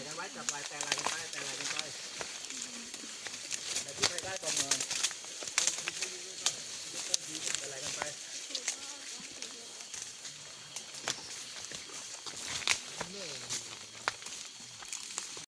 ลายกันไว้จับลายแต่ลายกันไปแต่ลายกันไปแต่ที่ใครได้ประเมิน